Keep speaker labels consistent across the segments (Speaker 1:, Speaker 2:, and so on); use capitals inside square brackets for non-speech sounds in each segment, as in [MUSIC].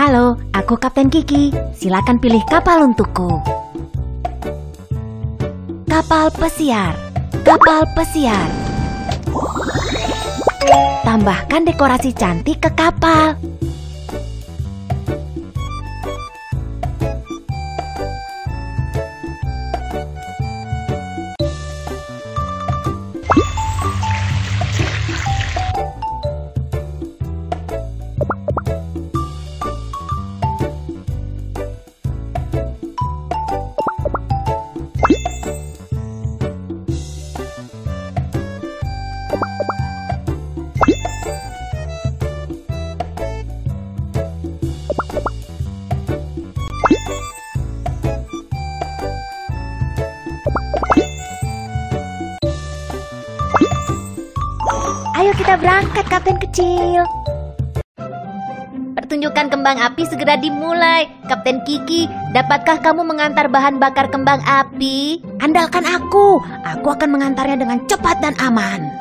Speaker 1: Halo, aku Kapten Kiki. Silakan pilih kapal untukku. Kapal pesiar. Kapal pesiar. Tambahkan dekorasi cantik ke kapal. Kita berangkat, Kapten kecil.
Speaker 2: Pertunjukan kembang api segera dimulai. Kapten Kiki, dapatkah kamu mengantar bahan bakar kembang api?
Speaker 1: Andalkan aku. Aku akan mengantarnya dengan cepat dan aman.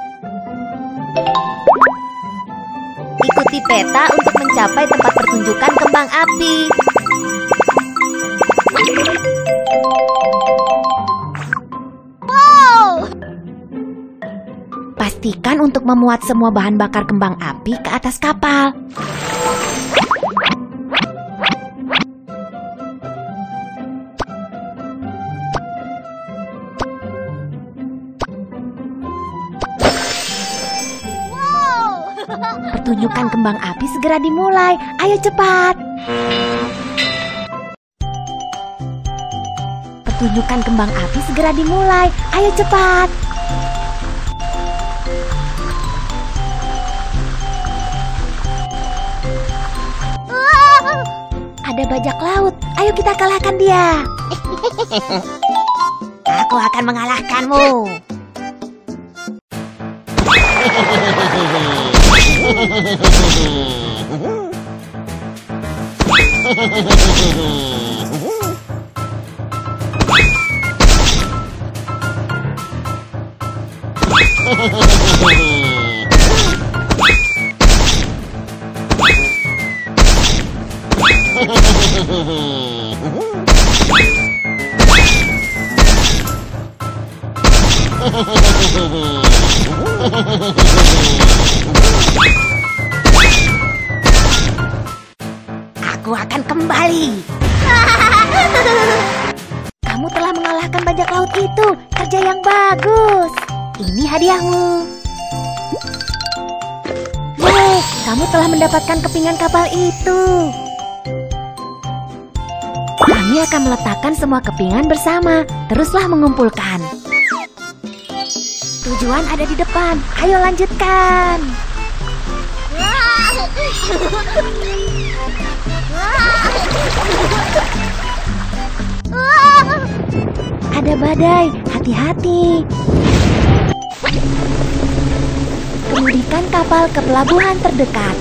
Speaker 2: Ikuti peta untuk mencapai tempat pertunjukan kembang api.
Speaker 1: Pastikan untuk memuat semua bahan bakar kembang api ke atas kapal. [LAUGHS] Pertunjukan kembang api segera dimulai. Ayo cepat. Pertunjukan kembang api segera dimulai. Ayo cepat. Ada bajak laut. Ayo kita kalahkan dia. [LAUGHS] Aku akan mengalahkanmu. [LAUGHS] Aku akan kembali. Kamu telah mengalahkan bajak laut itu. Kerja yang bagus. Ini hadiahmu. Yeay, kamu telah mendapatkan kepingan kapal itu. Kami akan meletakkan semua kepingan bersama. Teruslah mengumpulkan. Tujuan ada di depan. Ayo lanjutkan. Ada badai, hati-hati. Kemudikan kapal ke pelabuhan terdekat.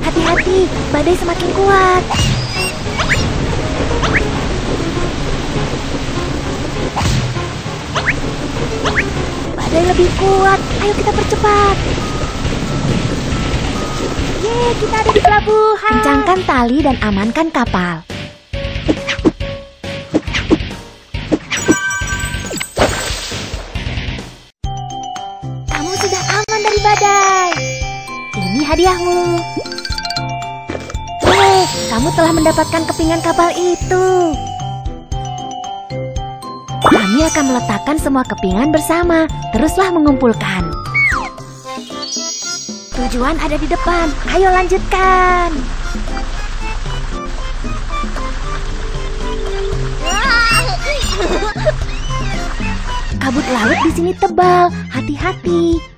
Speaker 1: Hati-hati, badai semakin kuat. Badai lebih kuat. Ayo kita percepat. Yeay, kita ada di pelabuhan. Kencangkan tali dan amankan kapal. Kamu sudah aman dari badai. Ini hadiahmu. Yeay, kamu telah mendapatkan kepingan kapal itu. Kami akan meletakkan semua kepingan bersama. Teruslah mengumpulkan. Tujuan ada di depan. Ayo lanjutkan. Kabut laut di sini tebal. Hati-hati.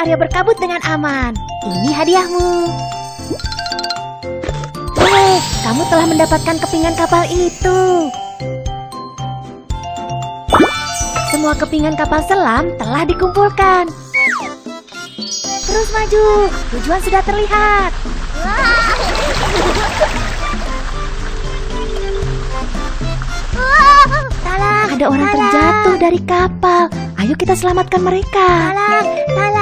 Speaker 1: Area berkabut dengan aman. Ini hadiahmu. Hei, kamu telah mendapatkan kepingan kapal itu. Semua kepingan kapal selam telah dikumpulkan. Terus maju, tujuan sudah terlihat. Talang, ada orang
Speaker 2: talang.
Speaker 1: terjatuh dari kapal. Ayo kita selamatkan mereka.
Speaker 2: Talang, talang.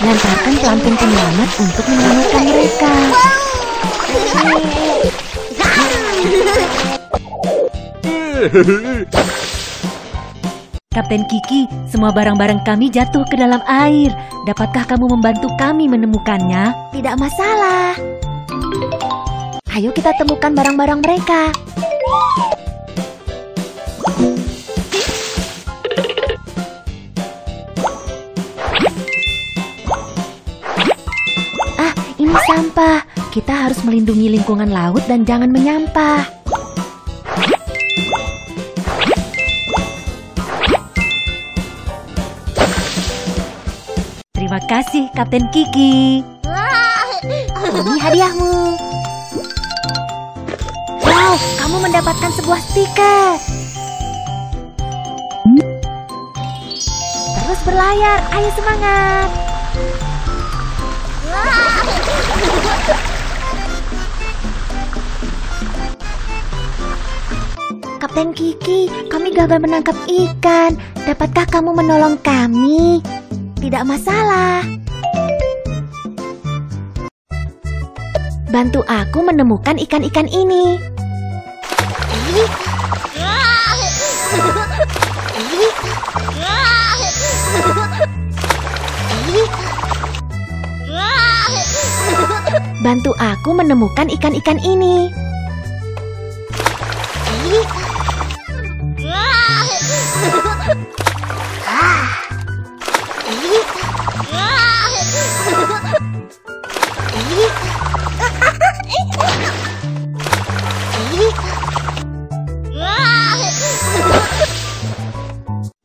Speaker 1: Lantarkan pelampung penyelamat untuk menyelamatkan mereka. Kapten Kiki, semua barang-barang kami jatuh ke dalam air. Dapatkah kamu membantu kami menemukannya? Tidak masalah. Ayo kita temukan barang-barang mereka. Sampah. Kita harus melindungi lingkungan laut dan jangan menyampah. Terima kasih, Kapten Kiki. Ini hadiahmu. Wow, kamu mendapatkan sebuah stiker. Terus berlayar, ayo semangat. Kapten Kiki, kami gagal menangkap ikan. Dapatkah kamu menolong kami? Tidak masalah. Bantu aku menemukan ikan-ikan ini. [LAUGHS] Bantu aku menemukan ikan-ikan ini.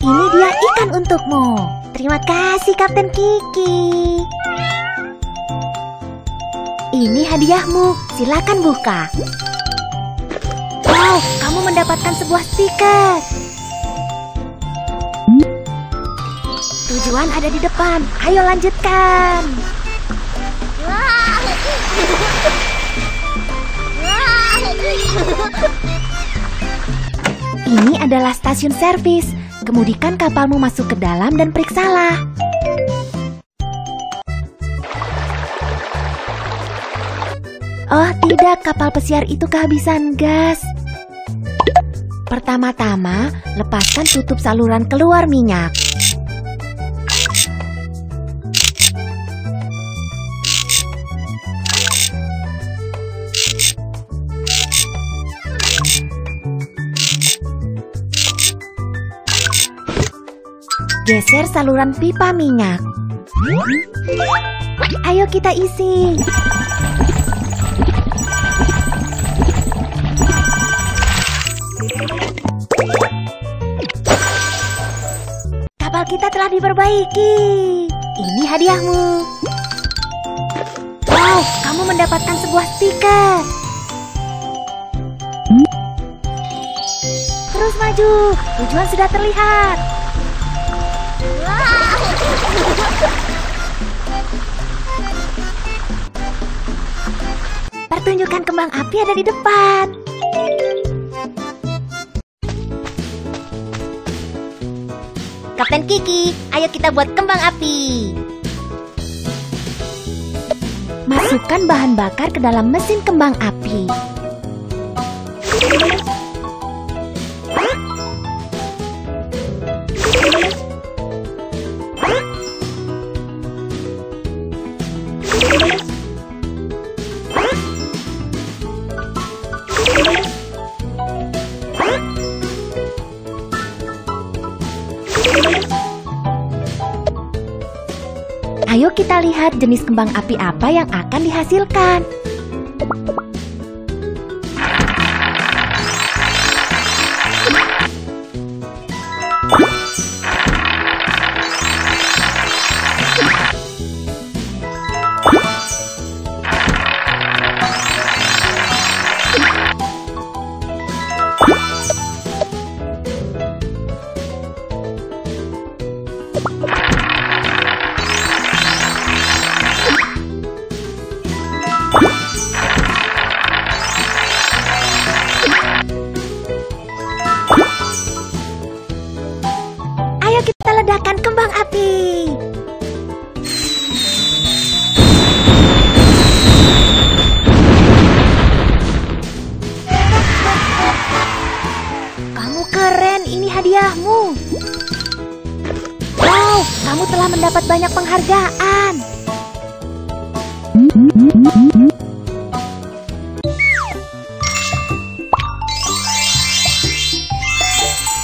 Speaker 1: Ini dia ikan untukmu. Terima kasih Kapten Kiki. Hadiahmu. Silakan buka. Wow, kamu mendapatkan sebuah stiker. Tujuan ada di depan. Ayo lanjutkan. Ini adalah stasiun servis. Kemudikan kapalmu masuk ke dalam dan periksalah. Oh tidak, kapal pesiar itu kehabisan gas. Pertama-tama, lepaskan tutup saluran keluar minyak. Geser saluran pipa minyak. Ayo kita isi. Kita telah diperbaiki. Ini hadiahmu. Wow, kamu mendapatkan sebuah stiker. Terus maju, tujuan sudah terlihat. Pertunjukan kembang api ada di depan.
Speaker 2: Kapten Kiki, ayo kita buat kembang api.
Speaker 1: Masukkan bahan bakar ke dalam mesin kembang api. Ayo kita lihat jenis kembang api apa yang akan dihasilkan. Ledakan kembang api. Kamu keren, ini hadiahmu. Wow, kamu telah mendapat banyak penghargaan.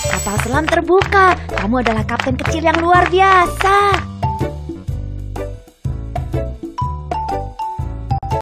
Speaker 1: Kapal selam terbuka. Kamu adalah kapten kecil yang luar biasa.